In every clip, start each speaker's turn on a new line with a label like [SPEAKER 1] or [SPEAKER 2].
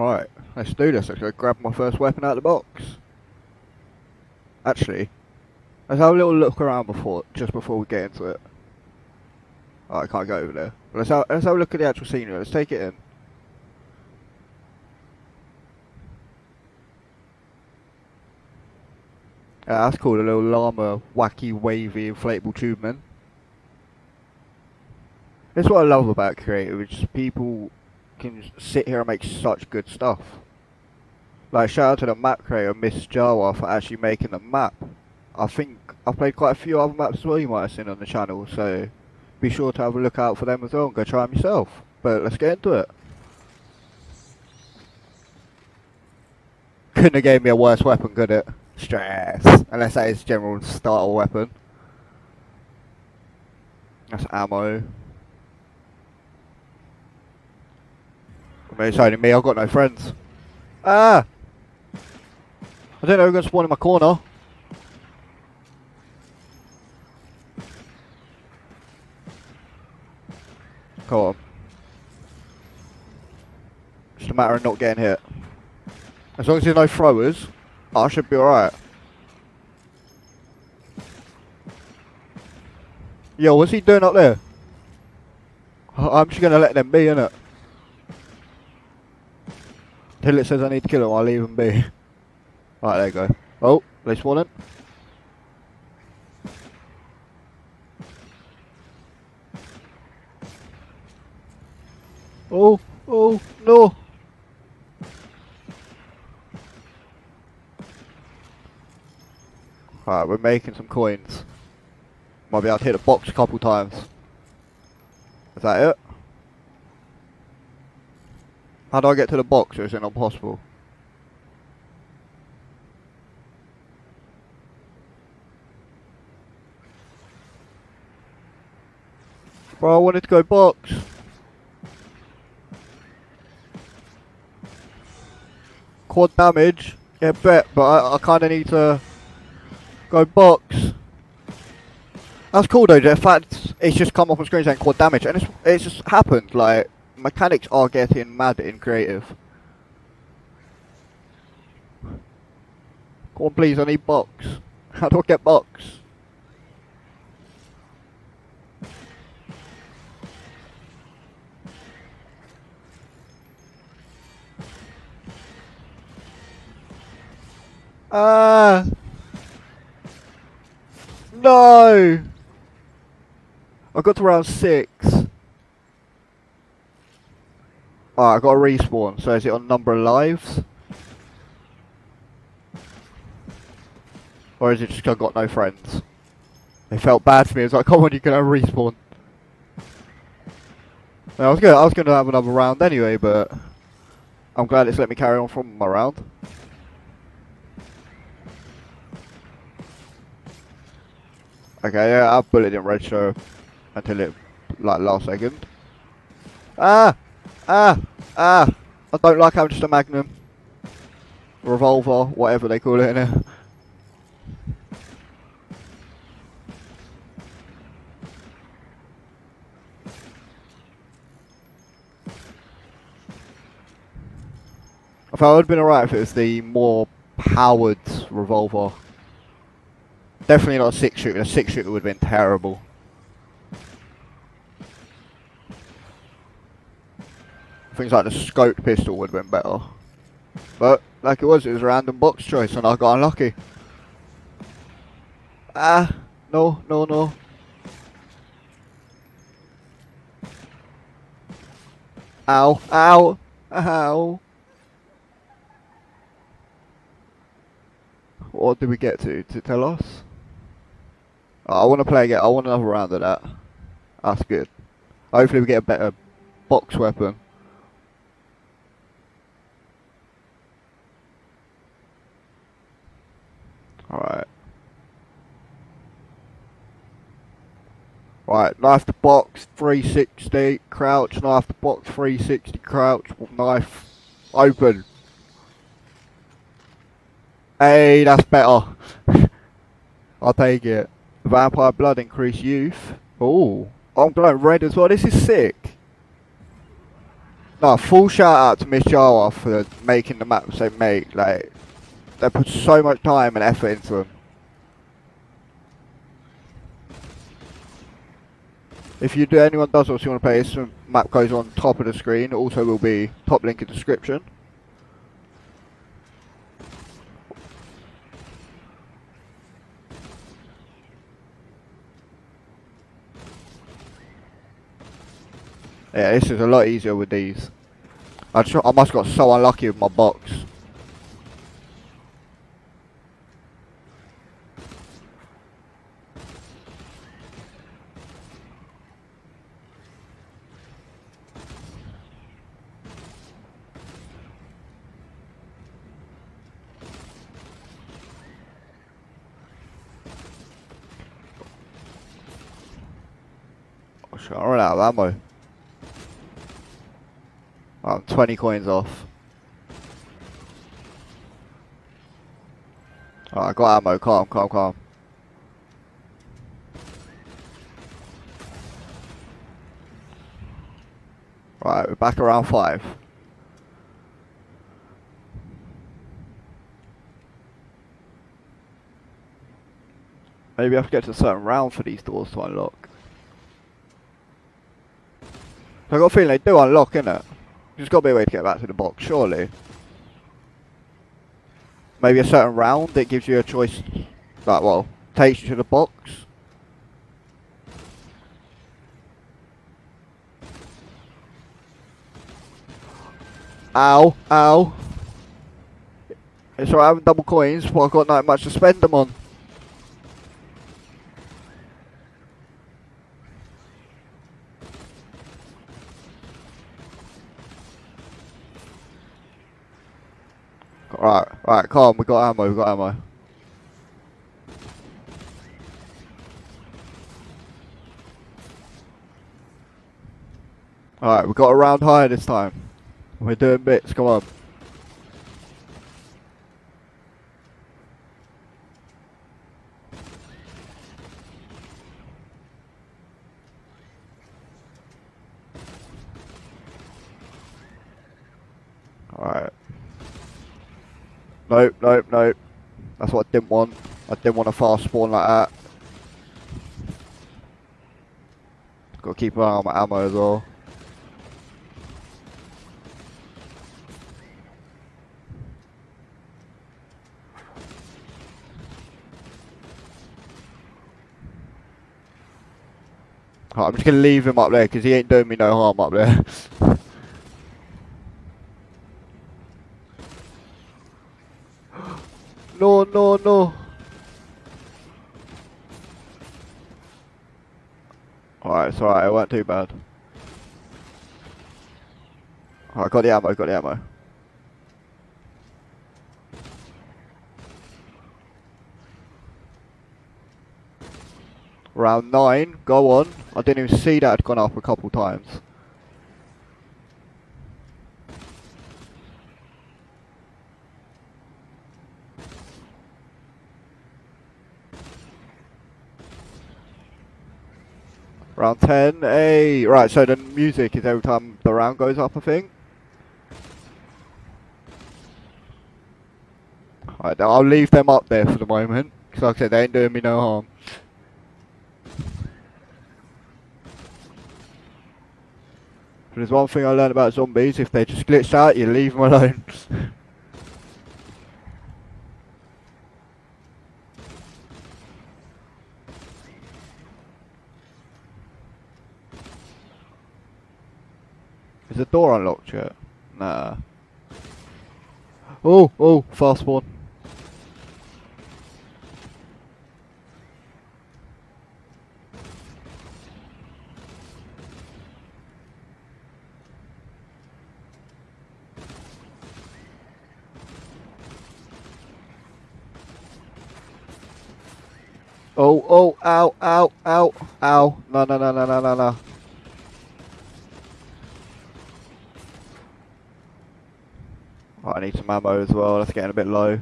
[SPEAKER 1] Alright, let's do this. Let's go grab my first weapon out of the box. Actually, let's have a little look around before, just before we get into it. Oh, I can't go over there. Let's have, let's have a look at the actual scenery. Let's take it in. That's cool. A little llama, wacky, wavy, inflatable tube man. That's what I love about creative. People can sit here and make such good stuff. Like shout out to the map creator, Miss Jawa, for actually making the map. I think I've played quite a few other maps as well you might have seen on the channel, so be sure to have a look out for them as well and go try them yourself. But let's get into it. Couldn't have gave me a worse weapon, could it? Stress. Unless that is general starter weapon. That's ammo. I mean, it's only me, I've got no friends. Ah! I don't know who's going to spawn in my corner. Come on. Just a matter of not getting hit. As long as there's no throwers, I should be alright. Yo, what's he doing up there? I'm just gonna let them be, innit? Till it says I need to kill him, I'll leave him be. Right, there you go. Oh, they spawning. Oh, oh, no. Alright, we're making some coins. Might be able to hit the box a couple times. Is that it? How do I get to the box or is it not possible? Bro, I wanted to go box. Quad damage. Yeah, bet, but I, I kind of need to go box. That's cool though. The fact it's just come up on screen saying quad damage, and it's it's just happened. Like mechanics are getting mad in creative. Come on, please. I need box. I get box? Ah. No! I got to round six. Alright, I got a respawn, so is it on number of lives? Or is it just I got no friends? They felt bad for me, it's like, come on, you can have a respawn. I was gonna, I was gonna have another round anyway, but I'm glad it's let me carry on from my round. Okay, yeah, our bullet didn't register until it, like, last second. Ah! Ah! Ah! I don't like having just a magnum. Revolver, whatever they call it in here. I thought it would have been alright if it was the more powered revolver. Definitely not a six shooter. A six shooter would have been terrible. Things like the scoped pistol would have been better. But, like it was, it was a random box choice and I got unlucky. Ah, no, no, no. Ow, ow, ow. What did we get to? To tell us? Oh, I want to play again. I want another round of that. That's good. Hopefully we get a better box weapon. Alright. Right, knife to box, 360, crouch, knife to box, 360, crouch, knife, open. Hey, that's better. I'll take it. Vampire blood increase youth. Oh, I'm glowing red as well. This is sick. No, full shout out to Miss Jawa for making the maps they make. Like, they put so much time and effort into them. If you do, anyone does also want to play this map goes on top of the screen. Also will be top link in description. Yeah, this is a lot easier with these. I, just, I must got so unlucky with my box. Oh, shit, I ran out of ammo. Oh, I'm 20 coins off. Alright, I got ammo. Calm, calm, calm. Right, we're back around 5. Maybe I have to get to a certain round for these doors to unlock. I got a feeling they do unlock, innit? There's got to be a way to get back to the box, surely. Maybe a certain round that gives you a choice, like, well, takes you to the box. Ow, ow. It's alright having double coins, but I've got not much to spend them on. Right, right, calm, we got ammo, we got ammo. Alright, we got a round higher this time. We're doing bits, come on. Alright. Nope, nope, nope. That's what I didn't want. I didn't want a fast spawn like that. Gotta keep an eye on my ammo as well. I'm just gonna leave him up there because he ain't doing me no harm up there. no, no, no. Alright, it's alright, it weren't too bad. Alright, got the ammo, got the ammo. Round 9, go on. I didn't even see that had gone up a couple times. Round 10, hey, right, so the music is every time the round goes up, I think. I'll leave them up there for the moment, because like I said, they ain't doing me no harm. There's one thing I learned about zombies, if they just glitch out, you leave them alone. the door unlocked yet? Nah. Oh, oh, fast spawn. Oh, oh, ow, ow, ow, ow. No, no, no, no, no, no, no. Right, I need some ammo as well, that's getting a bit low.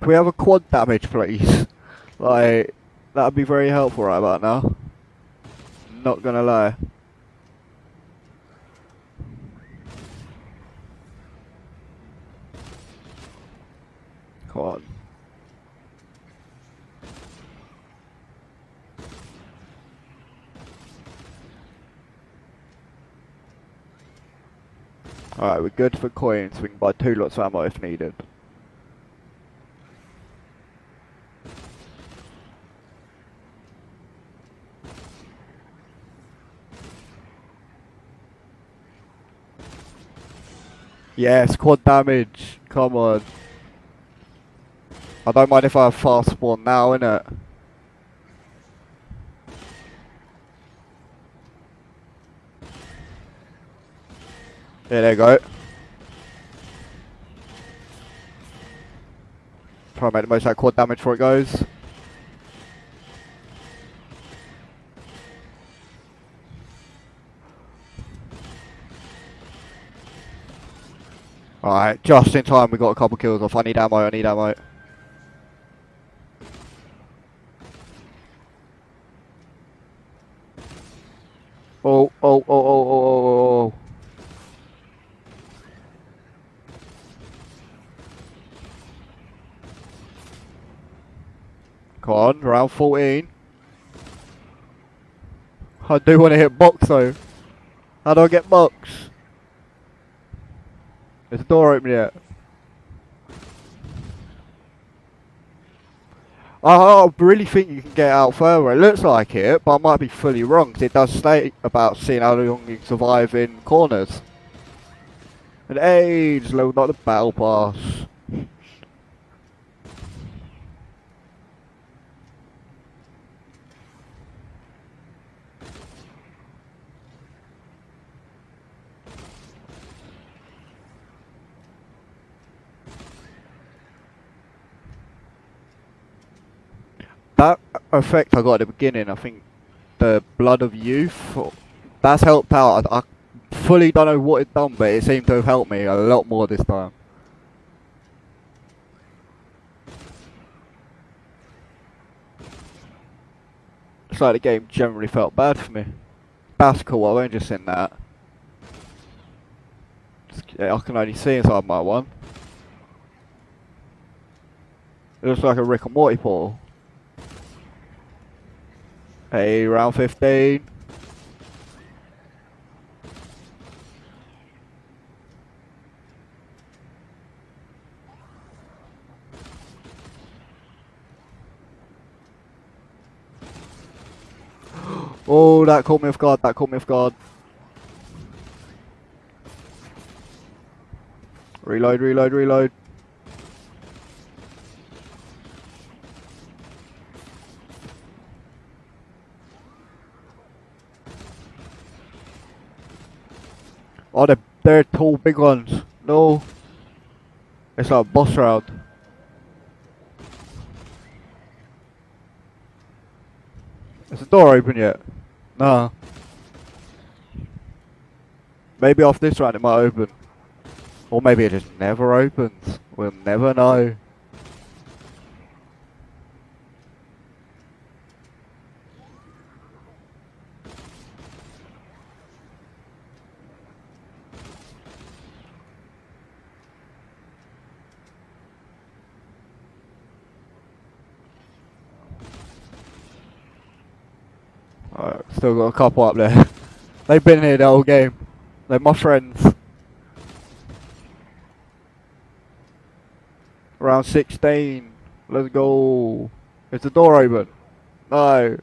[SPEAKER 1] Can we have a quad damage, please? Like, that'd be very helpful right about now. Not gonna lie. Come on. Alright, we're good for coins. We can buy two lots of ammo if needed. Yes, quad damage. Come on. I don't mind if I have fast spawn now, innit? Yeah, there you go. Try to make the most out of quad damage before it goes. Alright, just in time we got a couple kills off. I need ammo, I need ammo. Oh, oh, oh, oh, oh, oh, oh. Come on, round 14. I do want to hit box though. How do I get box? Is the door open yet? I really think you can get out further. It looks like it, but I might be fully wrong because it does state about seeing how long you survive in corners. And age level, not the battle pass. that effect I got at the beginning, I think the Blood of Youth, that's helped out. I, I fully don't know what it done, but it seemed to have helped me a lot more this time. It's like the game generally felt bad for me. That's cool, I won't just in that. I can only see inside my one. It looks like a Rick and Morty portal. Hey, round 15. Oh, that caught me off guard, that caught me off guard. Reload, reload, reload. Oh, they're, they're tall, big ones. No. It's a boss round. Is the door open yet? No. Maybe off this round it might open. Or maybe it just never opens. We'll never know. Alright, still got a couple up there. They've been here the whole game. They're my friends. Round 16. Let's go. Is the door open? No.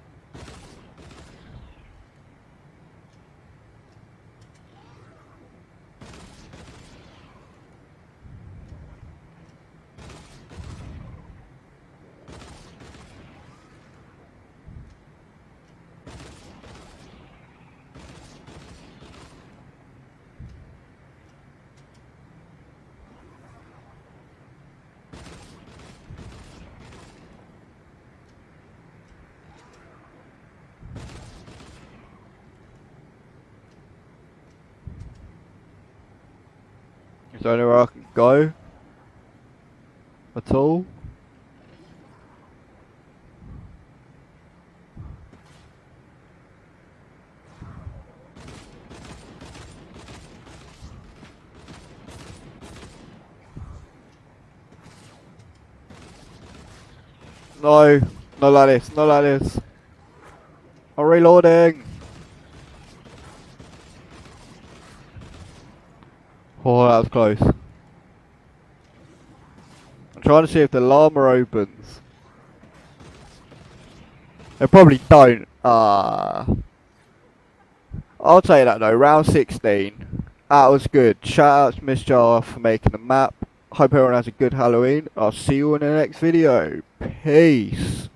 [SPEAKER 1] Don't know where I can go. At all. No, not like this, not like this. I'm reloading. That was close. I'm trying to see if the llama opens. They probably don't. Ah. I'll tell you that though, round 16. That was good. Shout out to Miss Jar for making the map. Hope everyone has a good Halloween. I'll see you in the next video. Peace.